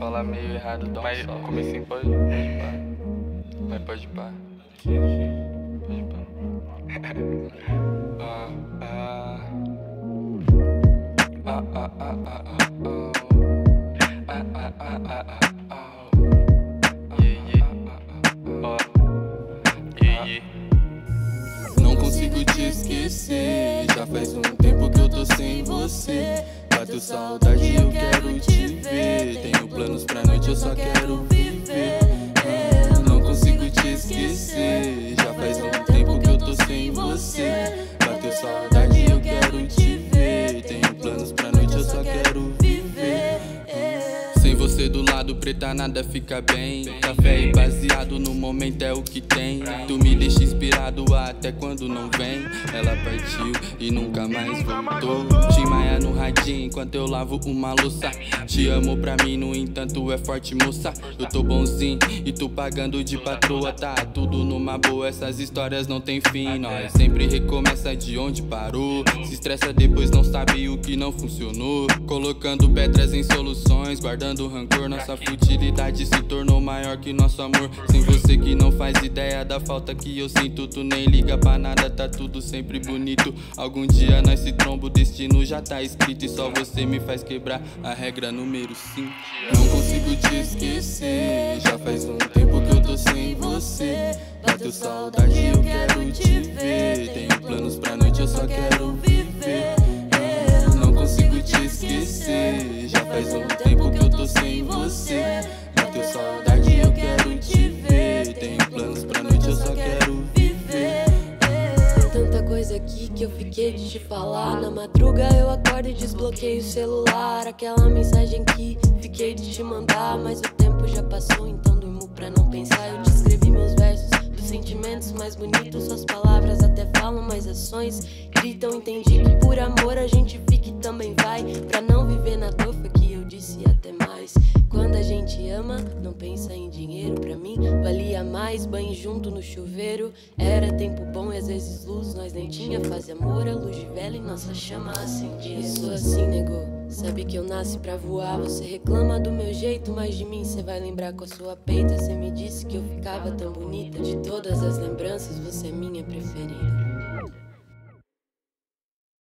falar meio errado, dá um Mas sol. comecinho pode, pode pá. Mas pode pá. Pode pá. ah, ah. Ah, ah, ah, ah, ah, oh. Ah, ah, ah, ah, ah, oh. Yeah, yeah. Oh. Yeah, yeah. Não consigo te esquecer. Já faz um tempo que eu tô sem você. Bateu saudade, eu quero te ver. Eu só quero você do lado, preta, nada fica bem. Café e baseado no momento é o que tem. Tu me deixa inspirado até quando não vem. Ela partiu e nunca mais voltou. Tim Maia no radinho enquanto eu lavo uma louça. Te amo pra mim, no entanto é forte, moça. Eu tô bonzinho e tu pagando de patroa. Tá tudo numa boa, essas histórias não tem fim. Nós sempre recomeça de onde parou. Se estressa depois, não sabe o que não funcionou. Colocando pedras em soluções, guardando rancor. Nossa futilidade se tornou maior que nosso amor. Sem você que não faz ideia da falta que eu sinto. Tu nem liga pra nada, tá tudo sempre bonito. Algum dia nós se tromba, o destino já tá escrito. E só você me faz quebrar a regra número 5. Não consigo te esquecer. Já faz um tempo que eu tô sem você. Bateu saudade, eu quero te ver. Tenho planos pra noite, eu só quero viver. Coisa aqui que eu fiquei de te falar. Na madruga eu acordo e desbloqueio o celular. Aquela mensagem que fiquei de te mandar. Mas o tempo já passou, então durmo pra não pensar. Eu te escrevi meus versos dos sentimentos mais bonitos. Suas palavras até falam, mas ações gritam. Entendi que por amor a gente fica e também Quando a gente ama, não pensa em dinheiro. Pra mim, valia mais banho junto no chuveiro. Era tempo bom e às vezes luz. Nós nem tinha fase amor, a luz de vela e nossa chama acendia. Eu sou assim, negou. Sabe que eu nasci pra voar. Você reclama do meu jeito, mas de mim cê vai lembrar com a sua peita. Cê me disse que eu ficava tão bonita. De todas as lembranças, você é minha preferida.